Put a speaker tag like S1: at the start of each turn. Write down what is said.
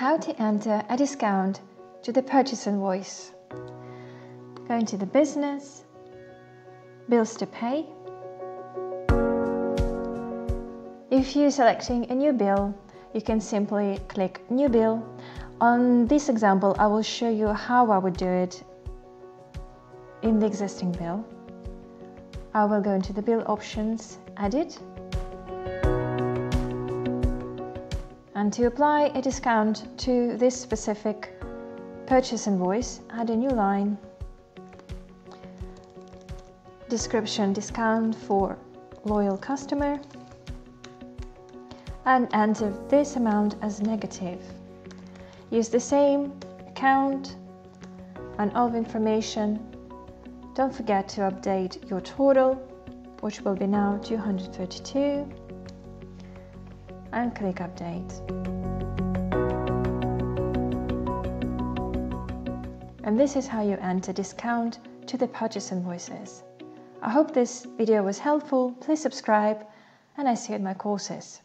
S1: How to enter a discount to the purchase invoice. Go into the business, bills to pay. If you're selecting a new bill, you can simply click new bill. On this example, I will show you how I would do it in the existing bill. I will go into the bill options, edit, and to apply a discount to this specific purchase invoice, add a new line, description discount for loyal customer, and enter this amount as negative. Use the same account and all information. Don't forget to update your total, which will be now 232, and click Update. And this is how you enter discount to the purchase invoices. I hope this video was helpful. Please subscribe and I see you in my courses.